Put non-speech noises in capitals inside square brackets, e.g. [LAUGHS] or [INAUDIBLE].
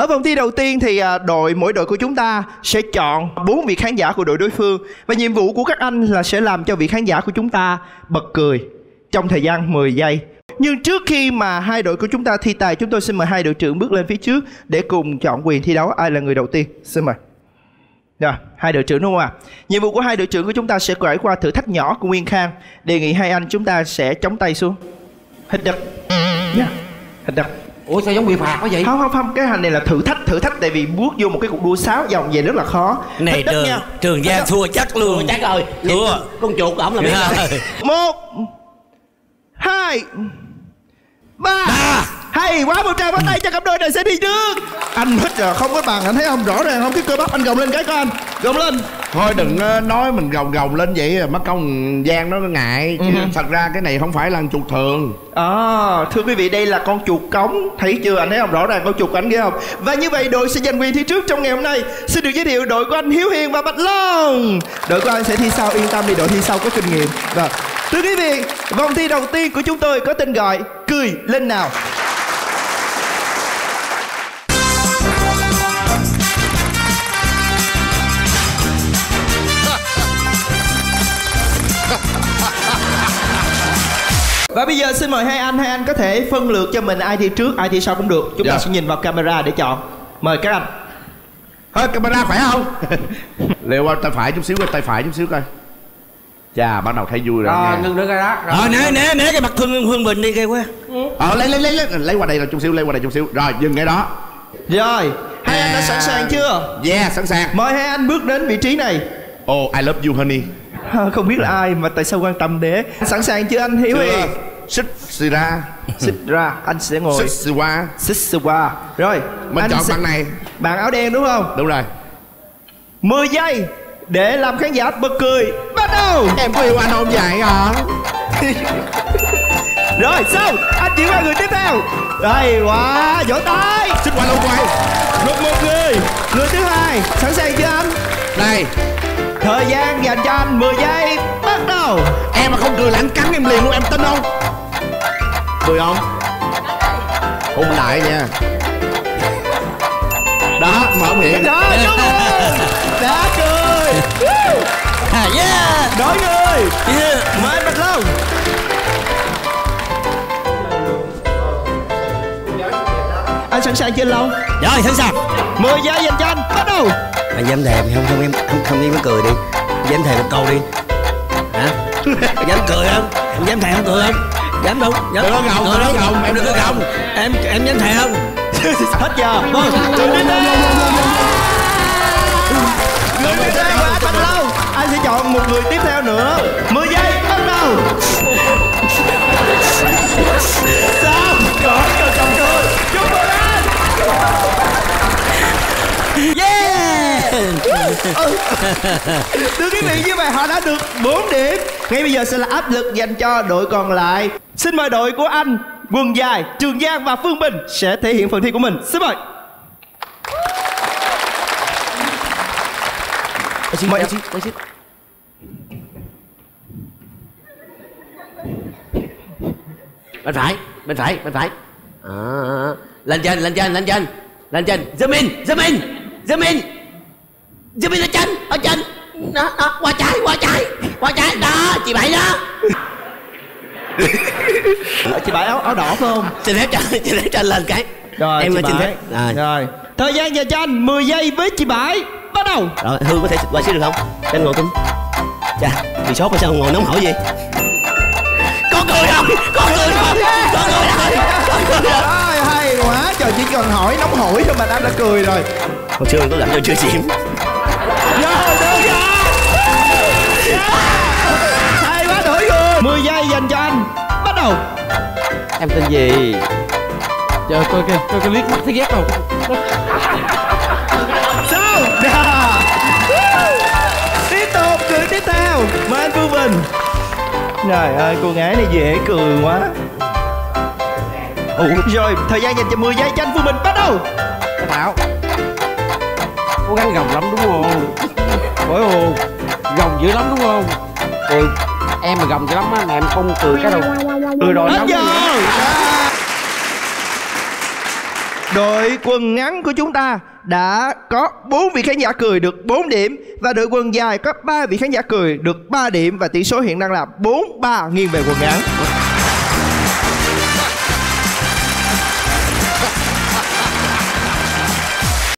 Ở vòng thi đầu tiên thì à, đội mỗi đội của chúng ta sẽ chọn bốn vị khán giả của đội đối phương và nhiệm vụ của các anh là sẽ làm cho vị khán giả của chúng ta bật cười trong thời gian 10 giây. Nhưng trước khi mà hai đội của chúng ta thi tài, chúng tôi xin mời hai đội trưởng bước lên phía trước để cùng chọn quyền thi đấu ai là người đầu tiên. Xin mời. Rồi, hai đội trưởng đúng không ạ? Nhiệm vụ của hai đội trưởng của chúng ta sẽ trải qua thử thách nhỏ của Nguyên Khang. Đề nghị hai anh chúng ta sẽ chống tay xuống. Hít đất. Yeah. Hít đất ủa sao giống bị phạt quá vậy? Không không không, cái hành này là thử thách, thử thách tại vì bước vô một cái cuộc đua sáu vòng về rất là khó. này trường nha. trường giang thua chắc luôn. chắc rồi. Thua. Con chuột của ổng là biết rồi. Một Hai Ba. Hay quá một tràng pháo tay cho cặp đôi này sẽ đi trước. Anh hít rồi không có bằng anh thấy không rõ ràng không? Cái cơ bắp anh gồng lên cái con Gồng lên thôi đừng ờ, nói mình gồng gồng lên vậy mất công gian nó ngại. Chứ thật ra cái này không phải là chuột thường. À, thưa quý vị đây là con chuột cống. Thấy chưa anh thấy không? Rõ ràng con chuột của anh kia không? Và như vậy đội sẽ giành quyền thi trước trong ngày hôm nay. Xin được giới thiệu đội của anh Hiếu Hiền và Bạch Long. Đội của anh sẽ thi sau yên tâm đi đội thi sau có kinh nghiệm. Rồi Thưa quý vị vòng thi đầu tiên của chúng tôi có tên gọi Cười lên nào Và bây giờ xin mời hai anh, hai anh có thể phân lượt cho mình ai thi trước, ai thi sau cũng được. Chúng ta Dạ. sẽ nhìn vào camera để chọn. Mời các anh. Thôi camera khỏe không? [LAUGHS] Leo qua tay phải chút xíu coi tay phải chút xíu coi. Chà bắt đầu thấy vui rồi rồi ngưng nữa cái đó. Rồi ờ né né né cái mặt thương phương bình đi ghê quá. Ờ lấy lấy lấy lấy lấy qua đây là chút xíu lấy qua đây chút xíu. Rồi dừng ngay đó. Rồi, hai anh đã sẵn sàng chưa? Yeah sẵn sàng. Mời hai anh bước đến vị trí này. Oh I love you honey. À, [LAUGHS] Không biết là ai mà tại sao quan tâm thế Sẵn sàng chưa anh? Hiếu Hiền? Xích xì ra. Xích ra, anh sẽ ngồi. Xích xì qua Xích xì qua Rồi, Mình anh chọn sẽ- bạn này. Bạn áo đen đúng không? Đúng rồi. 10 giây để làm khán giả bật cười. Bắt đầu! Em có yêu anh không vậy hả? [LAUGHS] Rồi, xong. Anh chuyển qua người tiếp theo. Đây, wow, vỗ tay. Xích qua lâu quay Một một người Người thứ hai Sẵn sàng chưa anh? Đây. Thời gian dành cho anh 10 giây. Bắt đầu. Em mà không cười là anh cắn em liền luôn em tin không Cười không? Hôn lại nha. Đó mở miệng. Đó, chúc mừng. Đã cười. À yeah. Đổi người. Yeah. Mời Bạch Long Anh sẵn sàng chưa Long? rồi sẵn sàng. 10 giây dành cho anh. Bắt đầu. Anh dám thề không không em không không em cười đi. Dám thề một câu đi. Hả? Dám cười không? Dám thề không cười không dám không dám Đừng có gồng, cười đừng có gồng, em đừng có gồng. em em dám thề không? [LAUGHS] Hết giờ. Vâng. Người tiếp theo anh Bạch Long Anh sẽ chọn một người tiếp theo nữa? 10 giây Thưa quý vị như vậy họ đã được 4 điểm. Ngay bây giờ sẽ là áp lực dành cho đội còn lại. Xin mời đội của anh Quần dài, Trường Giang và Phương Bình Sẽ thể hiện phần thi của mình. Xin mời. Mời bên phải bên phải bên phải. À, lên trên lên trên lên trên. Lên trên. Zoom in zoom in zoom in in ở trên ở trên đó, đó qua trái qua trái qua trái. Đó chị bảy đó. Chị Bảy áo, áo đỏ phải không? xin phép cho xin phép cho lên cái. Rồi em chị xin Bảy. Phép rồi. Rồi. Thời gian dành cho anh 10 giây với chị Bảy. Bắt đầu. Rồi hương có thể qua xíu được không? Cho anh ngồi cưng. Chà bị sốt mà sao? Ngồi nóng hổi gì? Có cười không? Có cười không? Có cười không? Có cười không? Rồi hay quá. Trời chỉ cần hỏi nóng hổi thôi mà anh đã cười rồi. Hồi xưa anh có gặp tôi chưa chìm Hay quá đổi người 10 giây dành cho anh. Bắt đầu. Em tên gì? Trời coi kìa, coi cái liếc mắt thấy ghét không? Sao? Dạ. Tiếp tục cười tiếp theo. Mời anh Phương Bình. Trời ơi cô gái này dễ cười quá. Ủa, rồi thời gian dành cho 10 giây cho anh Phương Bình. Bắt đầu. Cái Thảo. Cố gắng gồng lắm đúng không? Phải không? Gồng dữ lắm đúng không? Ừ Em mà gồng dữ lắm á mà em không cười cái đâu Cười rồi Hết giờ Đội quần ngắn của chúng ta đã có 4 vị khán giả cười được 4 điểm và đội quần dài có 3 vị khán giả cười được 3 điểm và tỷ số hiện đang là 4-3 nghiêng về quần ngắn.